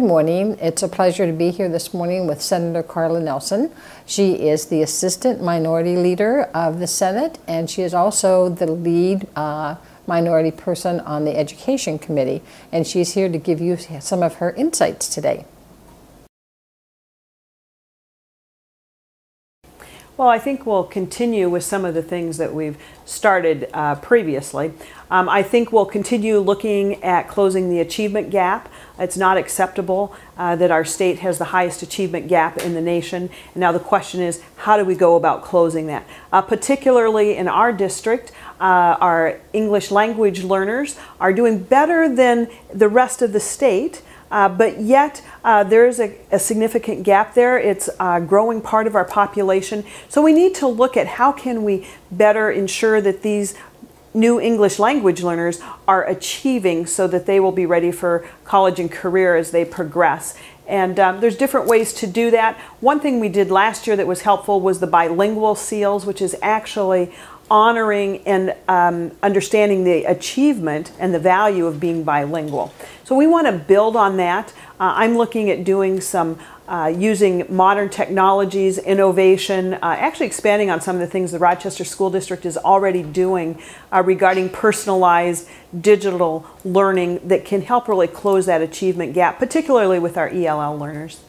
Good morning. It's a pleasure to be here this morning with Senator Carla Nelson. She is the Assistant Minority Leader of the Senate, and she is also the lead uh, minority person on the Education Committee, and she's here to give you some of her insights today. Well, I think we'll continue with some of the things that we've started uh, previously. Um, I think we'll continue looking at closing the achievement gap. It's not acceptable uh, that our state has the highest achievement gap in the nation. And now the question is, how do we go about closing that? Uh, particularly in our district, uh, our English language learners are doing better than the rest of the state. Uh, but yet uh, there is a, a, significant gap there. It's a growing part of our population. So we need to look at how can we better ensure that these new English language learners are achieving so that they will be ready for college and career as they progress. And um, there's different ways to do that. One thing we did last year that was helpful was the bilingual seals, which is actually honoring and um, understanding the achievement and the value of being bilingual. So we want to build on that. Uh, I'm looking at doing some uh, using modern technologies, innovation, uh, actually expanding on some of the things the Rochester School District is already doing uh, regarding personalized digital learning that can help really close that achievement gap, particularly with our ELL learners.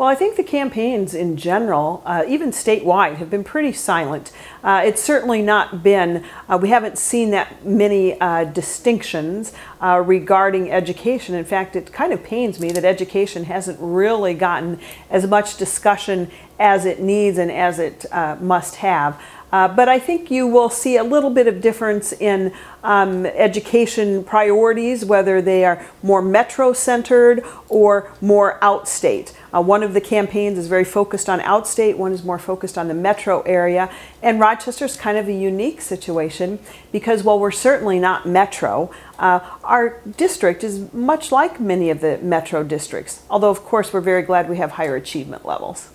Well, I think the campaigns in general, uh, even statewide, have been pretty silent. Uh, it's certainly not been, uh, we haven't seen that many uh, distinctions uh, regarding education. In fact, it kind of pains me that education hasn't really gotten as much discussion as it needs and as it uh, must have. Uh, but I think you will see a little bit of difference in um, education priorities, whether they are more metro centered or more outstate. Uh, one of the campaigns is very focused on outstate, one is more focused on the metro area. And Rochester's kind of a unique situation because while we're certainly not metro, uh, our district is much like many of the metro districts, although of course we're very glad we have higher achievement levels.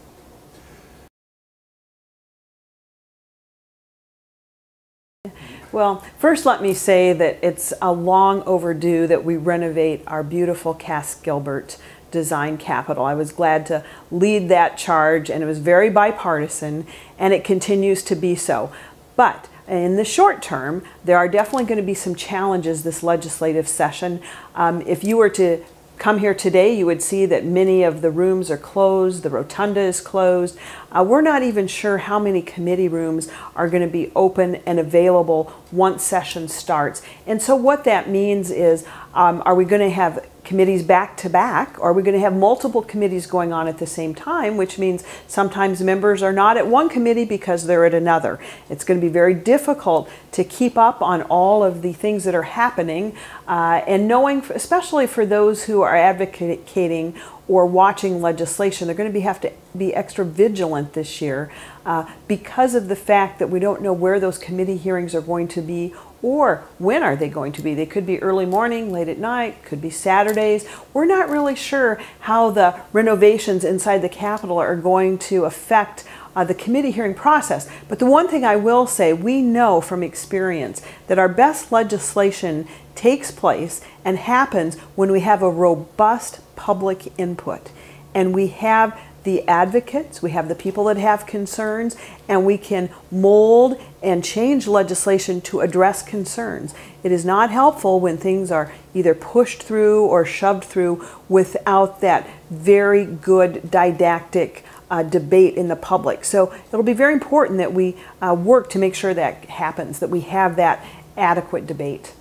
Well, first let me say that it's a long overdue that we renovate our beautiful Cass Gilbert design Capitol. I was glad to lead that charge and it was very bipartisan and it continues to be so. But in the short term, there are definitely going to be some challenges this legislative session. Um, if you were to come here today, you would see that many of the rooms are closed, the rotunda is closed. Uh, we're not even sure how many committee rooms are going to be open and available once session starts. And so what that means is, um, are we going to have committees back to back? Are we going to have multiple committees going on at the same time, which means sometimes members are not at one committee because they're at another. It's going to be very difficult to keep up on all of the things that are happening uh, and knowing, especially for those who are advocating or watching legislation, they're going to be, have to be extra vigilant this year uh, because of the fact that we don't know where those committee hearings are going to be or when are they going to be? They could be early morning, late at night, could be Saturdays. We're not really sure how the renovations inside the Capitol are going to affect uh, the committee hearing process. But the one thing I will say, we know from experience that our best legislation takes place and happens when we have a robust public input and we have the advocates, we have the people that have concerns, and we can mold and change legislation to address concerns. It is not helpful when things are either pushed through or shoved through without that very good didactic uh, debate in the public. So it'll be very important that we uh, work to make sure that happens, that we have that adequate debate.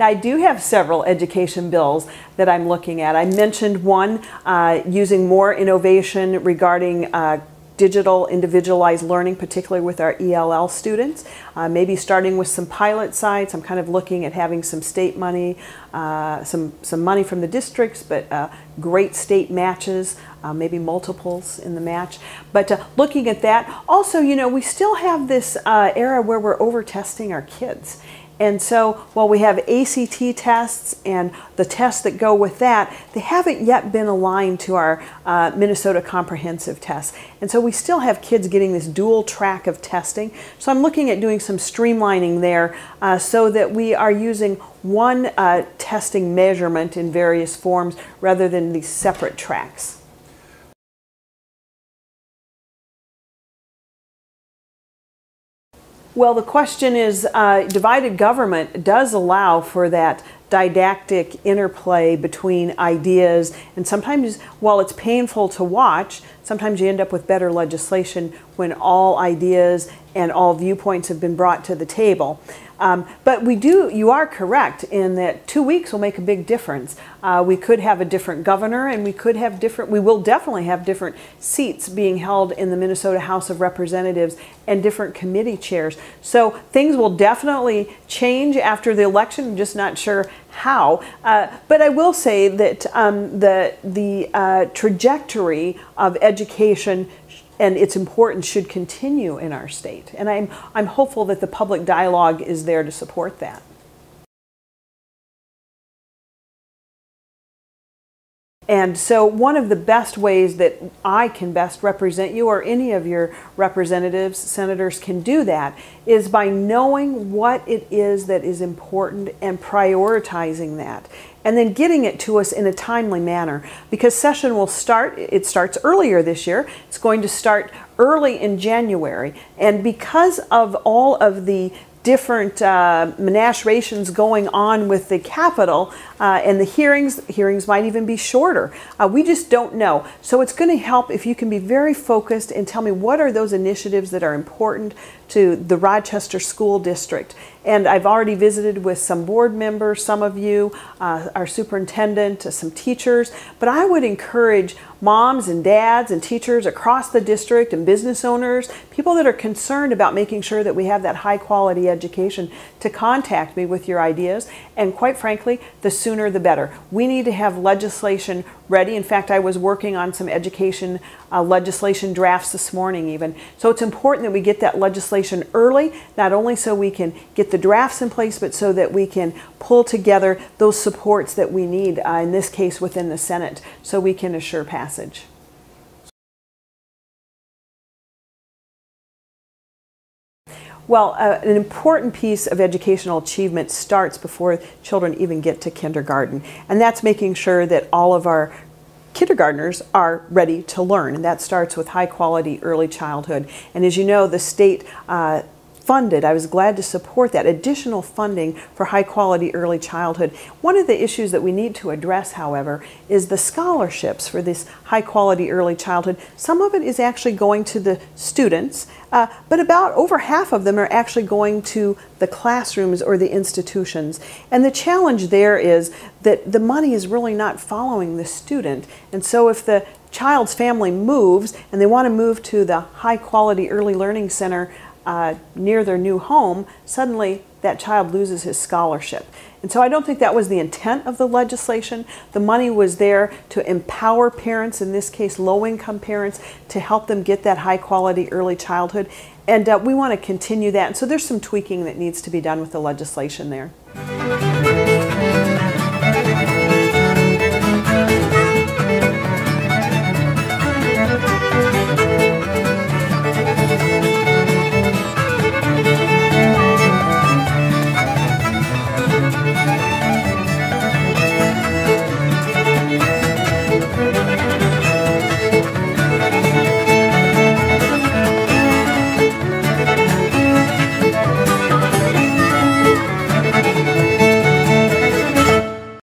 Now, I do have several education bills that I'm looking at. I mentioned one uh, using more innovation regarding uh, digital individualized learning, particularly with our ELL students. Uh, maybe starting with some pilot sites. I'm kind of looking at having some state money, uh, some, some money from the districts, but uh, great state matches, uh, maybe multiples in the match. But uh, looking at that, also, you know, we still have this uh, era where we're over testing our kids. And so while we have ACT tests and the tests that go with that, they haven't yet been aligned to our uh, Minnesota comprehensive tests. And so we still have kids getting this dual track of testing. So I'm looking at doing some streamlining there uh, so that we are using one uh, testing measurement in various forms rather than these separate tracks. Well, the question is uh, divided government does allow for that didactic interplay between ideas, and sometimes, while it's painful to watch, sometimes you end up with better legislation when all ideas and all viewpoints have been brought to the table. Um, but we do, you are correct in that two weeks will make a big difference. Uh, we could have a different governor and we could have different, we will definitely have different seats being held in the Minnesota House of Representatives and different committee chairs. So things will definitely change after the election. I'm just not sure how. Uh, but I will say that um, the, the uh, trajectory of education and its importance should continue in our state. And I'm, I'm hopeful that the public dialogue is there to support that. And so, one of the best ways that I can best represent you, or any of your representatives, senators, can do that, is by knowing what it is that is important and prioritizing that. And then getting it to us in a timely manner. Because session will start it starts earlier this year. It's going to start early in January. And because of all of the different uh, going on with the Capitol uh, and the hearings. Hearings might even be shorter. Uh, we just don't know. So it's going to help if you can be very focused and tell me what are those initiatives that are important to the Rochester School District. And I've already visited with some board members, some of you, uh, our superintendent, uh, some teachers. But I would encourage moms and dads and teachers across the district and business owners, people that are concerned about making sure that we have that high quality education, to contact me with your ideas. And quite frankly, the sooner the better. We need to have legislation ready. In fact, I was working on some education uh, legislation drafts this morning, even. So it's important that we get that legislation early, not only so we can get the drafts in place, but so that we can pull together those supports that we need, uh, in this case within the Senate, so we can assure passage. Well, uh, an important piece of educational achievement starts before children even get to kindergarten, and that's making sure that all of our kindergartners are ready to learn, and that starts with high quality early childhood. And as you know, the state uh, funded. I was glad to support that additional funding for high quality early childhood. One of the issues that we need to address, however, is the scholarships for this high quality early childhood. Some of it is actually going to the students, uh, but about over half of them are actually going to the classrooms or the institutions. And the challenge there is that the money is really not following the student. And so if the child's family moves and they want to move to the high quality early learning center uh, near their new home, suddenly that child loses his scholarship. And so I don't think that was the intent of the legislation. The money was there to empower parents, in this case low income parents, to help them get that high quality early childhood. And uh, we want to continue that. And so there's some tweaking that needs to be done with the legislation there.